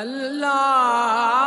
Allah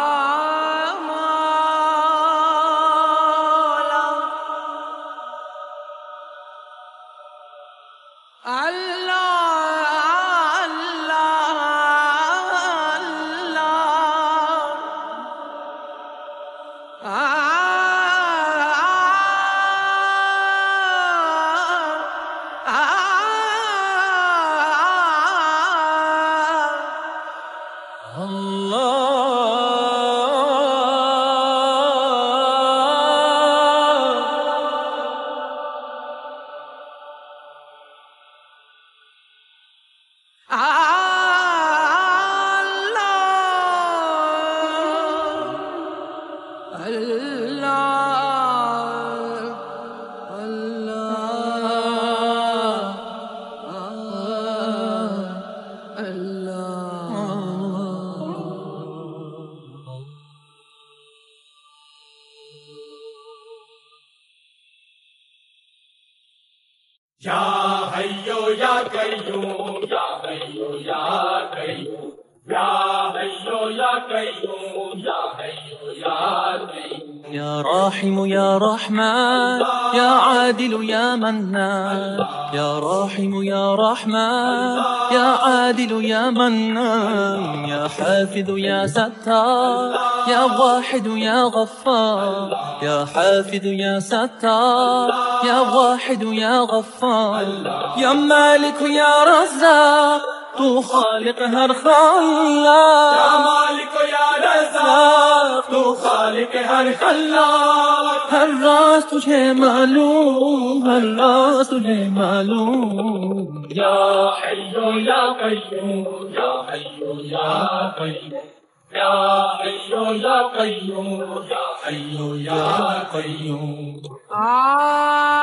呀嘿哟呀嘿哟呀嘿哟呀。راحم يا رحمن يا عادل يا منان. يا راحم يا رحمن يا عادل يا منان. يا حافظ يا ستار يا واحد يا غفار. يا حافظ يا ستار يا واحد يا غفار. يا مالك يا رزاق تو خالق ہر خالق يا مالك يا رزاق. مالک ہر کل کا ہر راز تجھے معلوم، ہر راز تجھے معلوم۔ یا حیو یا قیوم، یا حیو یا قیوم۔ یا حیو یا قیوم، یا حیو یا قیوم۔ آ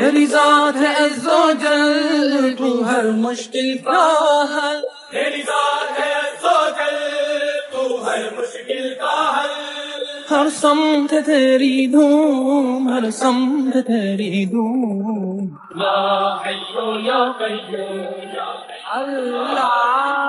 يا رزاتها عز وجل طوها المشكل كاهل يا رزاتها عز وجل طوها المشكل كاهل هر صمت تريدهم هر صمت تريدهم لا حي يا قيوم يا الله.